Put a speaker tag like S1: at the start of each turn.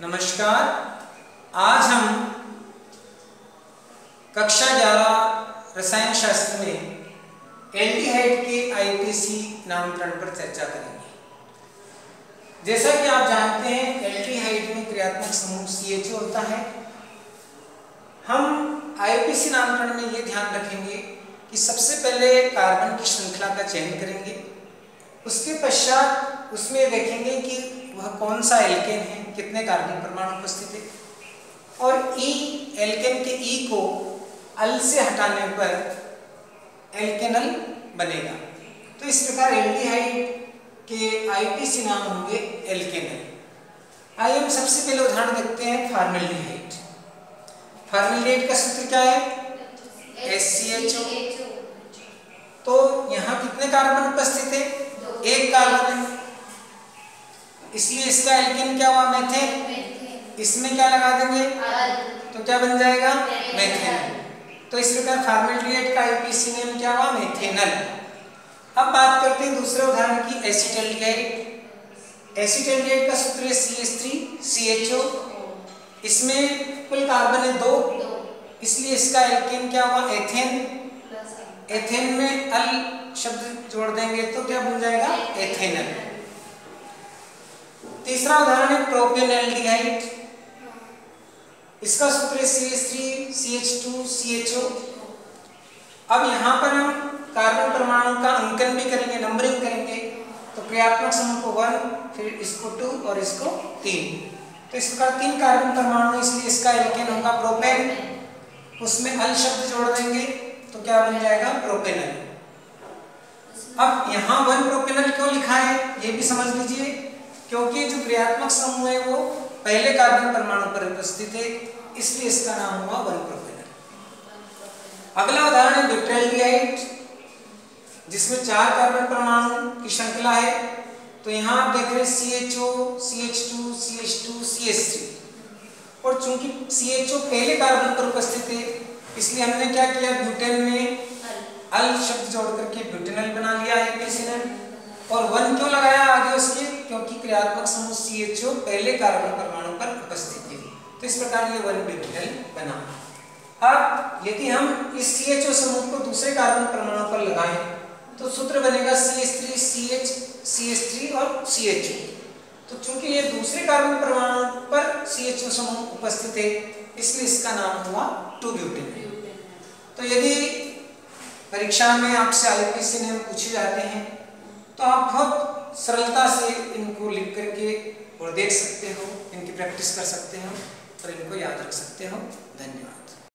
S1: नमस्कार। आज हम कक्षा 11 रसायन शास्त्र में एल्डिहाइड के आईपीसी नामकरण पर चर्चा करेंगे। जैसा कि आप जानते हैं, एल्डिहाइड में क्रियात्मक समूह CH होता है। हम आईपीसी नामकरण में ये ध्यान रखेंगे कि सबसे पहले कार्बन की श्रृंखला का चयन करेंगे। उसके पश्चात उसमें देखेंगे कि वह कौन सा एल्केन है। कितने कार्बन परमाणु उपस्थित है और ई एल्केन के ई को अल से हटाने पर एल्केनल बनेगा। तो इस प्रकार एल्डिहाइड के आईपीसी नाम होंगे एल्केनल आइए हम सबसे पहले उदाहरण देखते हैं फार्मेल्डिहाइड फार्मेल्डिहाइड का सूत्र क्या है? एस सी एच ओ तो यहाँ कितने कार्बन उपस्थित है एक कार्बन है। इसलिए इसका एल्किन क्या हुआ? मेथेन इसमें क्या लगा देंगे? तो क्या बन जाएगा? मेथेन तो इस प्रकार फार्मेल्डिहाइड का आईपीसी नेम क्या हुआ? मेथेनल अब बात करते हैं दूसरे उदाहरण की एसिटल्डिहाइड एसिटल्डिहाइड का सूत्र है C S three C H O इसमें कुल कार्बन है दो. इसलिए इसका एल्केन क्या हुआ? एथेन एथेन में अल शब्द जोड़ देंगे तो क्या बन जाएगा? एथेनल तीसरा उदाहरण है प्रोपेनल्डिहाइड। इसका सूत्र है CH3CH2CHO अब यहाँ पर हम कार्बन परमाणु का अंकन भी करेंगे नंबरिंग करेंगे। तो क्रियात्मक समूह को वन फिर इसको टू और इसको तीन तो इस प्रकार तीन कार्बन परमाणु, इसलिए इसका एल्केन होगा प्रोपेन उसमें अल शब्द जोड़ देंगे तो क्या बन जाएगा? प्रोपेनल अब यहाँ वन प्रोपेनल क्यों लिखा है, ये भी समझ लीजिए। क्योंकि जो क्रियात्मक समूह है वो पहले कार्बन परमाणु पर उपस्थित है इसलिए इसका नाम हुआ वन प्रोपेनल अगला उदाहरण है ब्यूटेल्डिहाइड जिसमें चार कार्बन परमाणु की श्रृंखला है। तो यहाँ आप देख रहे हैं CHO, CH2, CH2, CH3 और चूँकि CHO पहले कार्बन पर उपस्थित है इसलिए हमने क्या किया? ब्यूटेन में अल शब्द जोड़ करके ब्यूटेनल बना लिया एपीसिनल और वन क्यों लगाया? क्योंकि क्रियात्मक समूह CHO पहले कार्बन परमाणु पर उपस्थित है तो इस प्रकार ये वन ब्यूटेनल बना। अब यदि हम इस CHO समूह को दूसरे कार्बन परमाणु पर लगाएँ तो सूत्र बनेगा CH3 CH CH3 और CHO तो चूँकि ये दूसरे कार्बन परमाणु पर CHO समूह उपस्थित है इसलिए इसका नाम हुआ टू ब्यूटेन तो यदि परीक्षा में आपसे आईपीसी नेम पूछे जाते हैं तो आप बहुत सरलता से इनको लिख करके और देख सकते हो, इनकी प्रैक्टिस कर सकते हो और इनको याद रख सकते हो। धन्यवाद।